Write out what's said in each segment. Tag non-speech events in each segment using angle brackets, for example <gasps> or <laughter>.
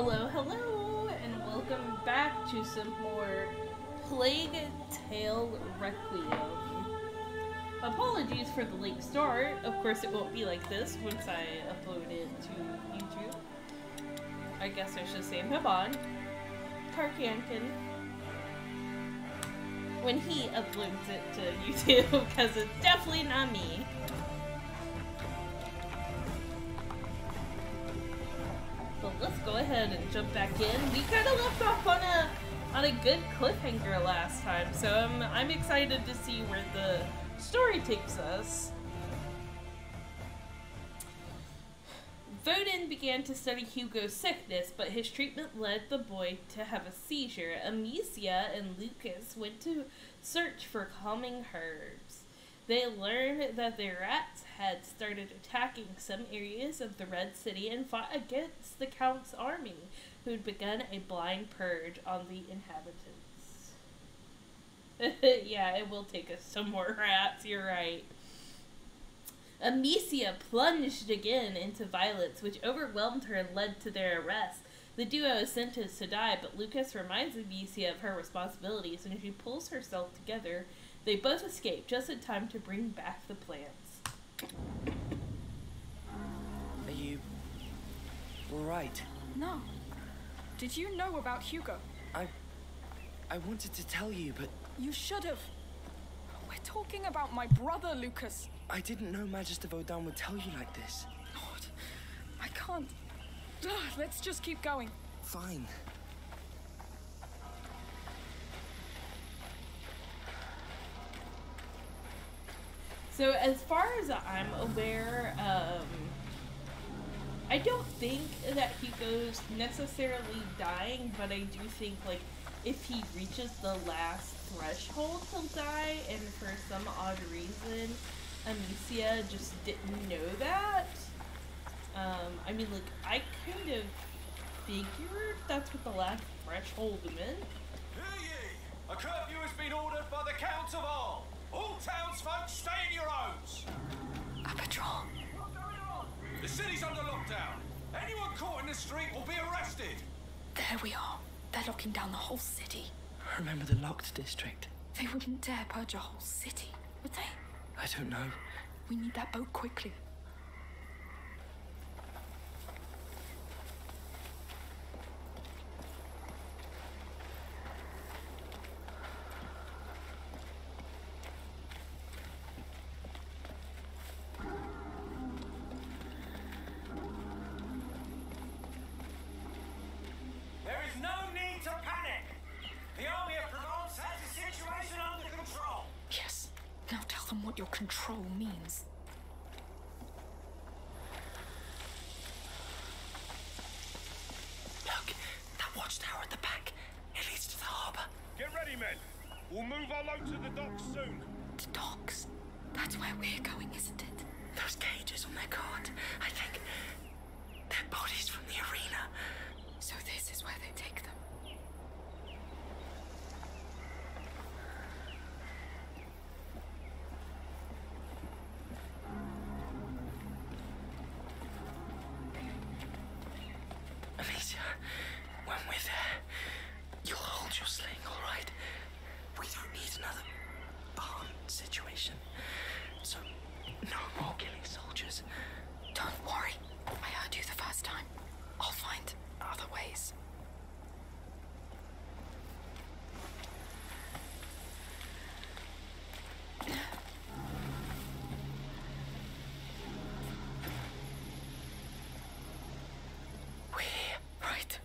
Hello, hello, and welcome back to some more Plague Tale Requiem. Apologies for the late start. Of course, it won't be like this once I upload it to YouTube. I guess I should say Mabon, Karkankin, when he uploads it to <laughs> YouTube, because it's definitely not me. We kind of left off on a on a good cliffhanger last time, so I'm I'm excited to see where the story takes us. Vaudin began to study Hugo's sickness, but his treatment led the boy to have a seizure. Amicia and Lucas went to search for calming herbs. They learned that the rats had started attacking some areas of the Red City and fought against the Count's army, who had begun a blind purge on the inhabitants. <laughs> yeah, it will take us some more rats, you're right. Amicia plunged again into violence, which overwhelmed her and led to their arrest. The duo is sentenced to die, but Lucas reminds Amicia of her responsibilities, and she pulls herself together. They both escape just in time to bring back the plants. Are you alright? No. Did you know about Hugo? I I wanted to tell you, but You should have. We're talking about my brother, Lucas. I didn't know Magister Vaudin would tell you like this. Lord, I can't. Ugh, Let's just keep going. Fine. So, as far as I'm aware, um, I don't think that he goes necessarily dying, but I do think, like, if he reaches the last threshold, he'll die, and for some odd reason, Amicia just didn't know that. Um, I mean, like, I kind of figured that's what the last threshold meant. Hear ye! A curfew has been ordered by the Count of All. All townsfolk stay in your homes. A patrol. The city's under lockdown. Anyone caught in the street will be arrested. There we are. They're locking down the whole city. Remember the locked district? They wouldn't dare purge a whole city, would they? I don't know. We need that boat quickly. There is no need to panic. The army of Provence has the situation under control. Yes. Now tell them what your control means. Look, that watchtower at the back. It leads to the harbor. Get ready, men. We'll move our load to the docks soon. That's where we're going, isn't it? Those cages on their guard. I think they're bodies from the arena. So this is where they take them. Amicia, when we're there, you'll hold your sling, all right? We don't need another barn situation. So, no more killing soldiers. Don't worry. I heard you the first time. I'll find other ways. We're here, right?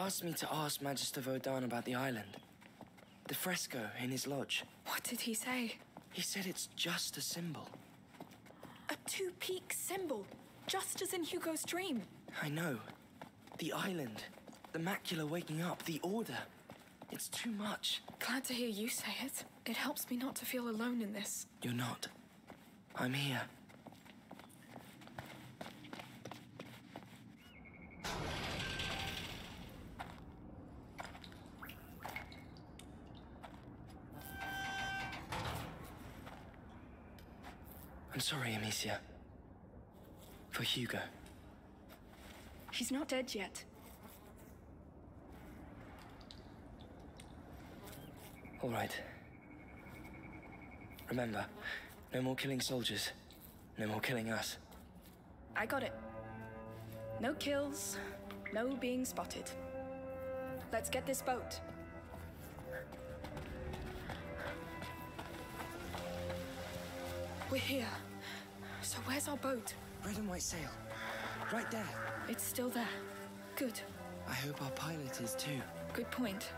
Asked me to ask Magister Vaudin about the island. The fresco in his lodge. What did he say? He said it's just a symbol. A two peak symbol, just as in Hugo's dream. I know. The island, the macula waking up, the order. It's too much. Glad to hear you say it. It helps me not to feel alone in this. You're not. I'm here. I'm sorry, Amicia. For Hugo. He's not dead yet. All right. Remember, no more killing soldiers. No more killing us. I got it. No kills, no being spotted. Let's get this boat. We're here. So where's our boat? Red and white sail. Right there. It's still there. Good. I hope our pilot is too. Good point.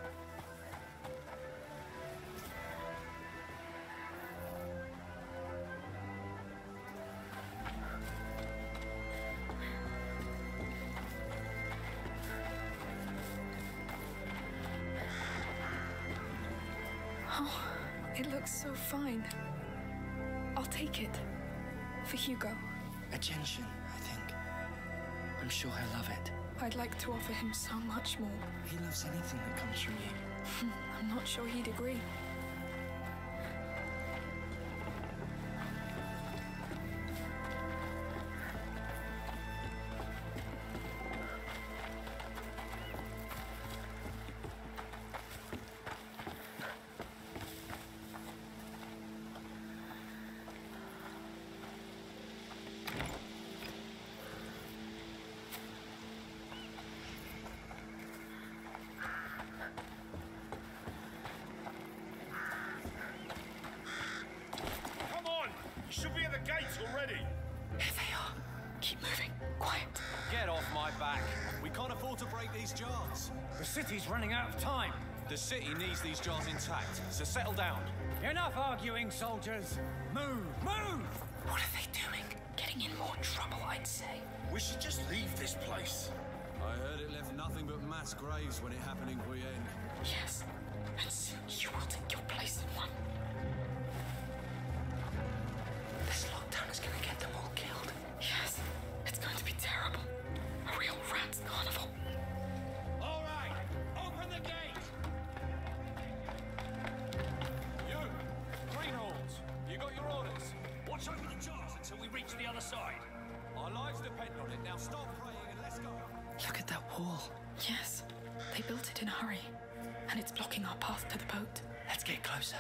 Sure he'll love it. I'd like to offer him so much more. He loves anything that comes from you. <laughs> I'm not sure he'd agree. These jars. The city's running out of time. The city needs these jars intact, so settle down. Enough arguing, soldiers. Move, move! What are they doing? Getting in more trouble, I'd say. We should just leave this place. I heard it left nothing but mass graves when it happened in Guyenne. Yes. Look at that wall. Yes. They built it in a hurry. And it's blocking our path to the boat. Let's get closer.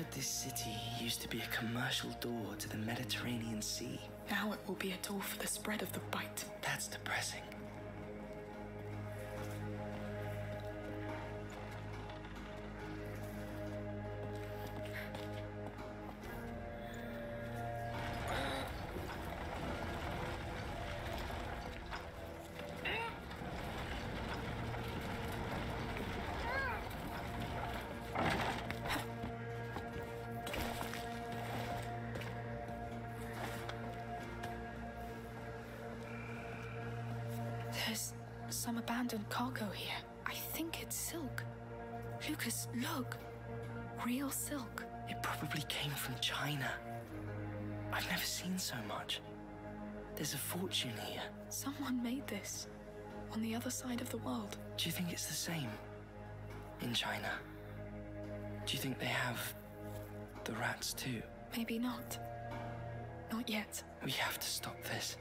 Heard this city used to be a commercial door to the Mediterranean Sea. Now it will be a door for the spread of the bite. That's depressing. Some abandoned cargo here. I think it's silk. Lucas, look. Real silk. It probably came from China. I've never seen so much. There's a fortune here. Someone made this on the other side of the world. Do you think it's the same in China? Do you think they have the rats too? Maybe not. Not yet. We have to stop this.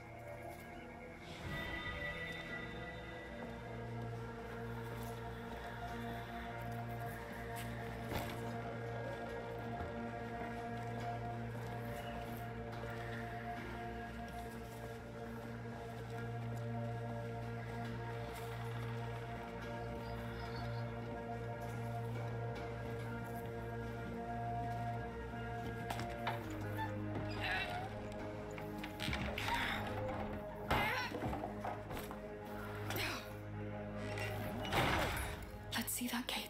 See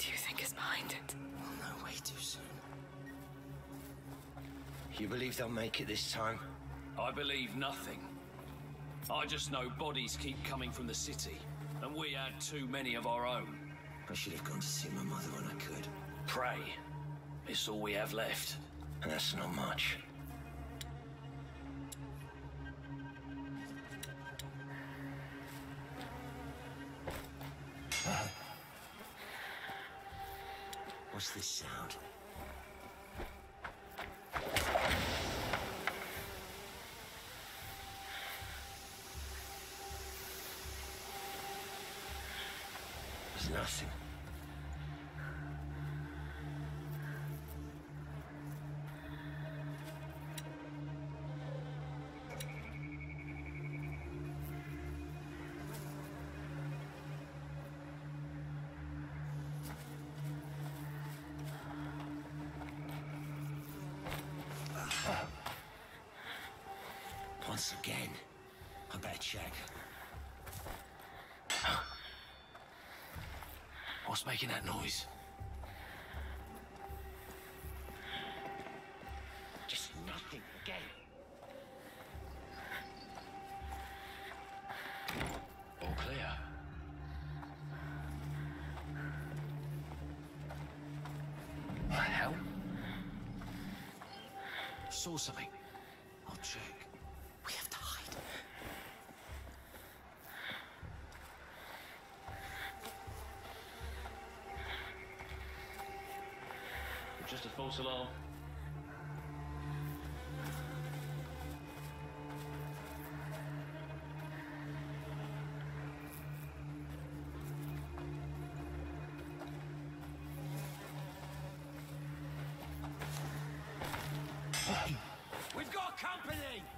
do you think is behind it? We'll know way too soon. You believe they'll make it this time? I believe nothing. I just know bodies keep coming from the city, and we had too many of our own. I should have gone to see my mother when I could. Pray. It's all we have left. And that's not much. There's. Once again, I better check. What's making that noise?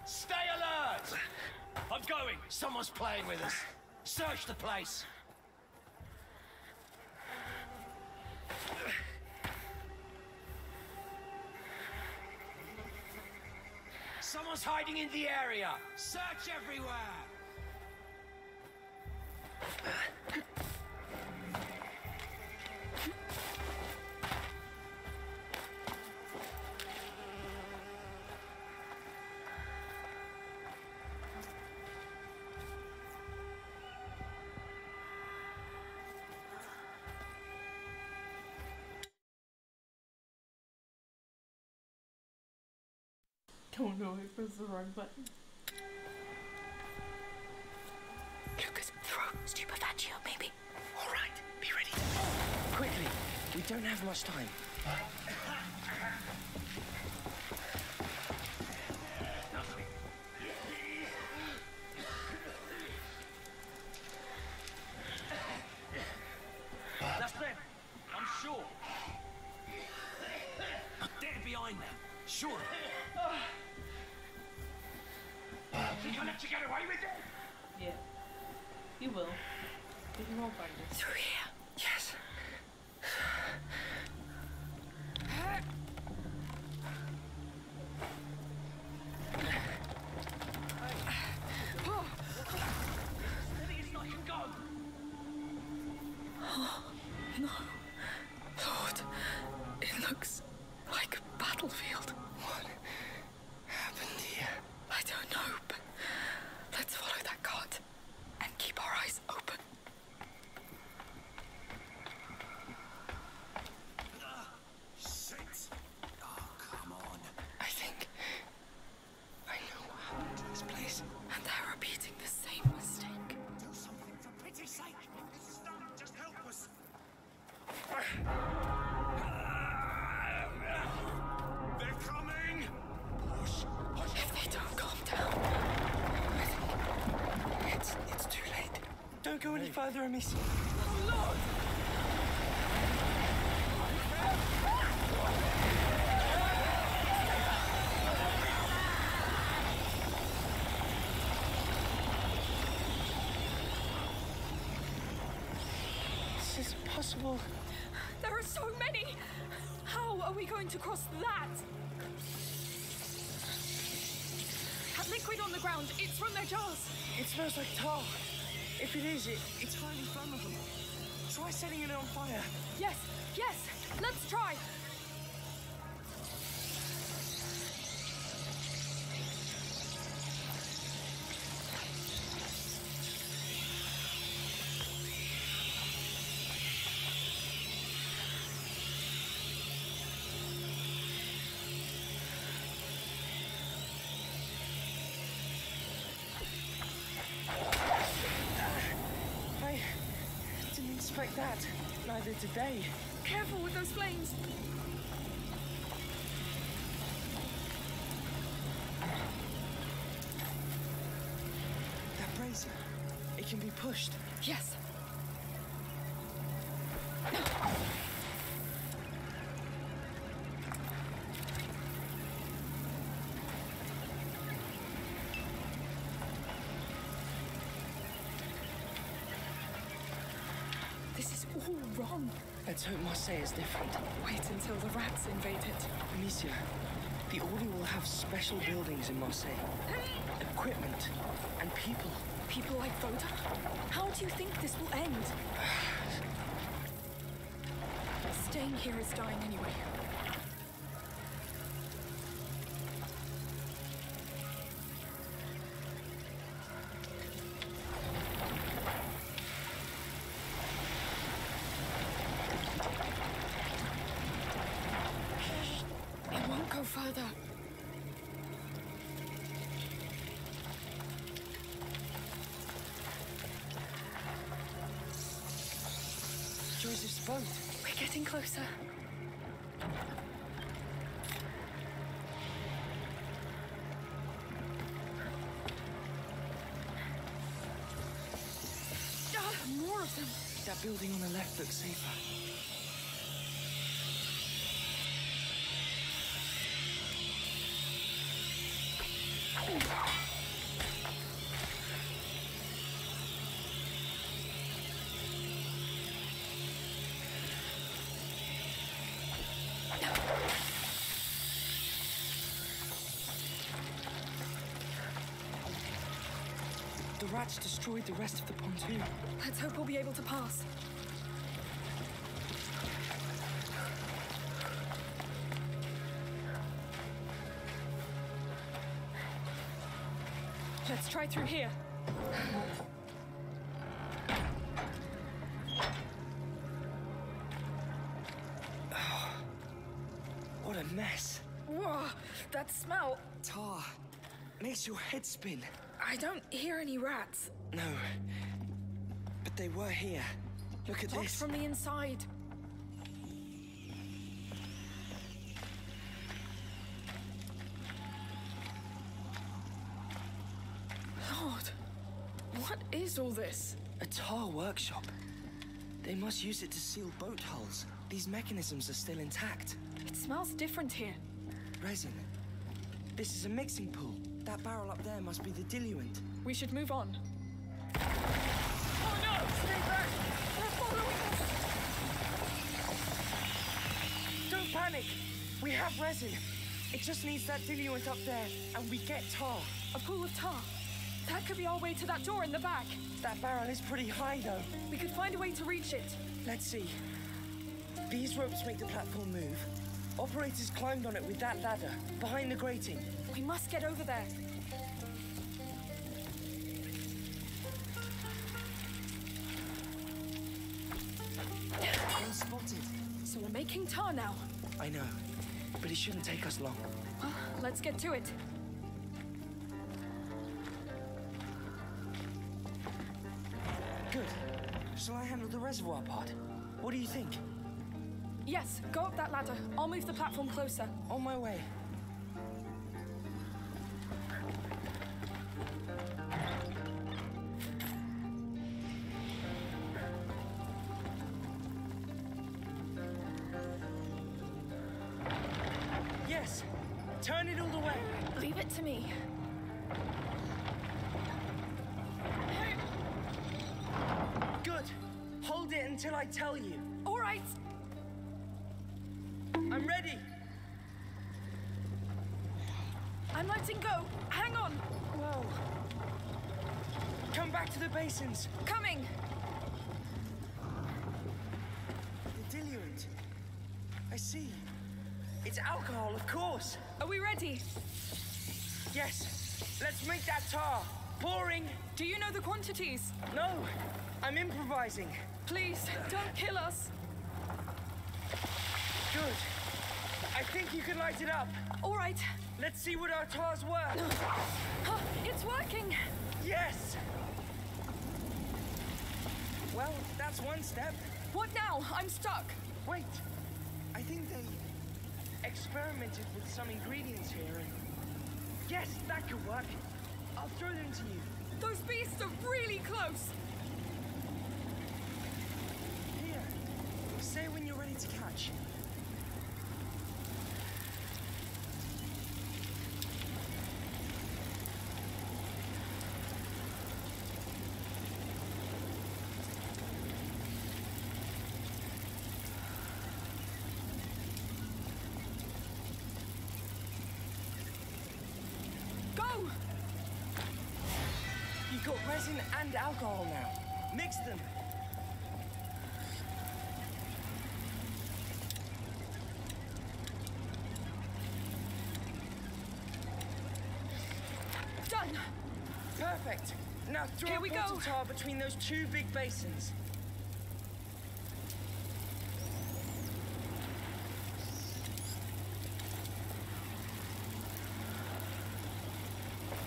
Stay alert! I'm going. Someone's playing with us. Search the place. Someone's hiding in the area. Search everywhere. Don't know, I pressed the wrong button. Lucas, throw stupefaccio, maybe. All right, be ready. Quickly, we don't have much time. That's them. I'm sure. They're behind them. Sure. He can let you get away with it? Yeah. He will. He won't find us. Further, Oh, Lord! This is impossible. There are so many! How are we going to cross that? That liquid on the ground, it's from their jars. It smells like tar. If it is, it, it's highly flammable. Try setting it on fire. Yes, yes, let's try. I didn't expect that. They. Careful with those flames. That brazier, it can be pushed. Yes. All wrong. Let's hope Marseille is different. Wait until the rats invade it. Amicia, the Order will have special buildings in Marseille. Equipment and people. People like Voda? How do you think this will end? <sighs> Staying here is dying anyway. Boat. We're getting closer. Ah, more of them. That building on the left looks safer. The destroyed the rest of the pontoon. Let's hope we'll be able to pass. Let's try through here. <sighs> What a mess. Whoa, that smell. Tar. Makes your head spin. I don't hear any rats. No. But they were here. Look at Locked this. from the inside. Lord, what is all this? A tar workshop. They must use it to seal boat hulls. These mechanisms are still intact. It smells different here. Resin. This is a mixing pool. That barrel up there must be the diluent. We should move on. Oh no! Stay back! They're following us! Don't panic! We have resin. It just needs that diluent up there, and we get tar. A pool of tar. That could be our way to that door in the back. That barrel is pretty high, though. We could find a way to reach it. Let's see. These ropes make the platform move. Operators climbed on it with that ladder, behind the grating. We must get over there. Well spotted. So we're making tar now. I know, but it shouldn't take us long. Well, let's get to it. Good. Shall I handle the reservoir part? What do you think? Yes, go up that ladder. I'll move the platform closer. On my way. Turn it all the way. Leave it to me. Good. Hold it until I tell you. All right. I'm ready. I'm letting go. Hang on. Whoa. Come back to the basins. Coming. The diluent. I see. It's alcohol, of course. Are we ready? Yes. Let's make that tar. Pouring. Do you know the quantities? No. I'm improvising. Please, don't kill us. Good. I think you can light it up. All right. Let's see what our tar's worth. <gasps> It's working. Yes! Well, that's one step. What now? I'm stuck. Wait. Experimented with some ingredients here and... Yes, that could work. I'll throw them to you. Those beasts are really close. Here. Say when you're ready to catch. Go! You've got resin and alcohol now. Mix them. Done. Perfect. Now throw Here we bottle go. tar between those two big basins.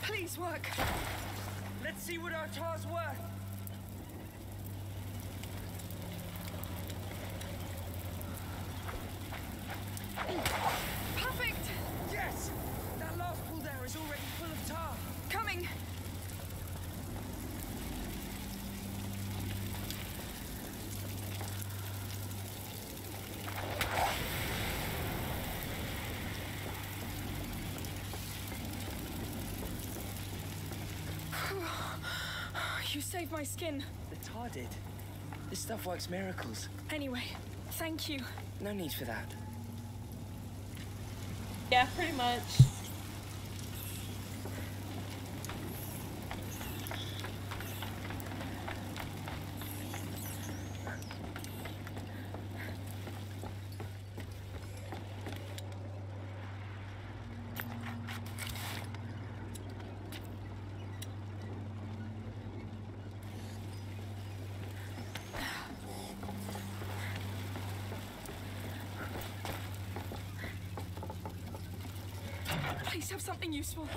Please work. Let's see what our tar's worth. Perfect. Yes! That last pool there is already full of tar. Coming. You saved my skin. The tar did. This stuff works miracles. Anyway, thank you. No need for that. Yeah, pretty much. Please have something useful.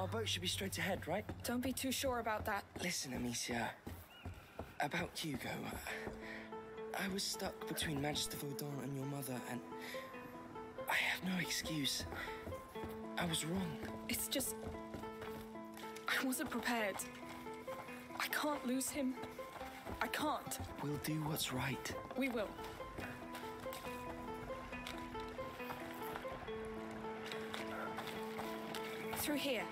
Our boat should be straight ahead, right? Don't be too sure about that. Listen, Amicia. About Hugo. I was stuck between Magister Vaudin and your mother, and I have no excuse. I was wrong. It's just. I wasn't prepared. I can't lose him. I can't. We'll do what's right. We will. Through here.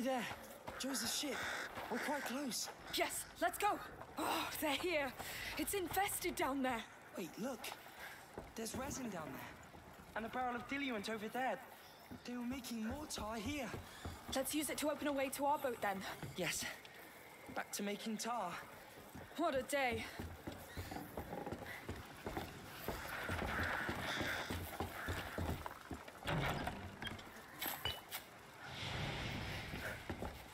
There. Joe's ship. We're quite close. Yes, let's go. Oh, they're here. It's infested down there. Wait, look. There's resin down there. And a barrel of diluent over there. They were making more tar here. Let's use it to open a way to our boat then. Yes. Back to making tar. What a day.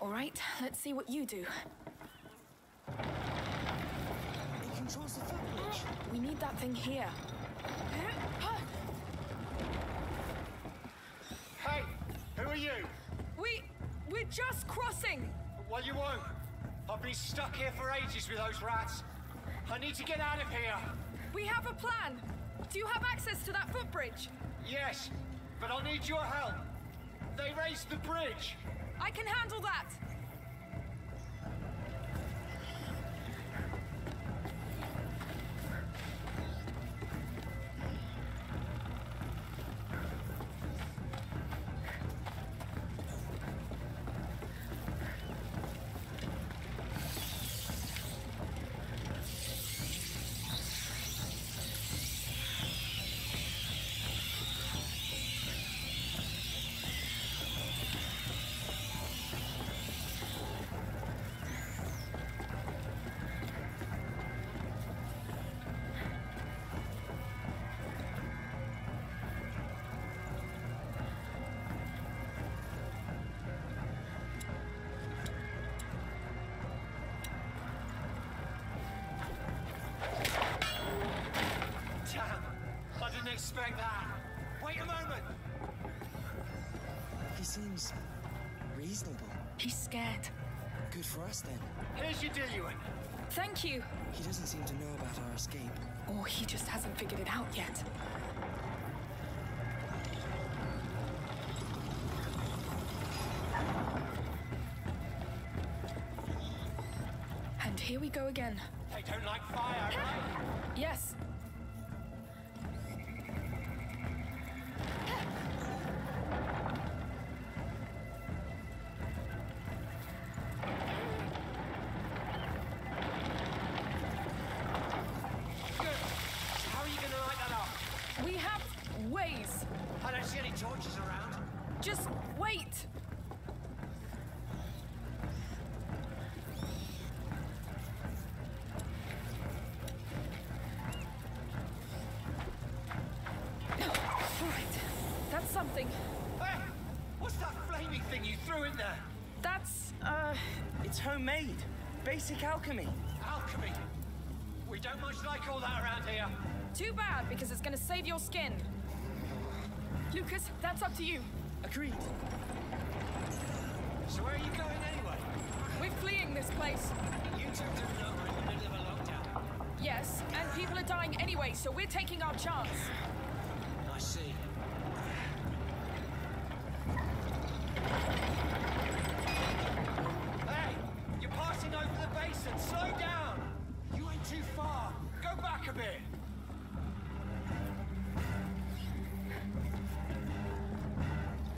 All right, let's see what you do. It controls the footbridge. We need that thing here. Hey, who are you? We... we're just crossing! Well, you won't. I've been stuck here for ages with those rats. I need to get out of here. We have a plan! Do you have access to that footbridge? Yes, but I'll need your help. They raised the bridge. I can handle that! Expect that. Ah, wait a moment. He seems reasonable. He's scared. Good for us then. Here's your diluent. Thank you! He doesn't seem to know about our escape. Or he just hasn't figured it out yet. And here we go again. They don't like fire, right? Yes. Something. Hey, what's that flaming thing you threw in there? That's, uh, It's homemade. Basic alchemy. Alchemy. We don't much like all that around here. too bad because it's gonna save your skin. Lucas, that's up to you. Agreed. So where are you going anyway? We're fleeing this place. You two didn't know we're in the middle of a lockdown. Yes, and people are dying anyway, so we're taking our chance.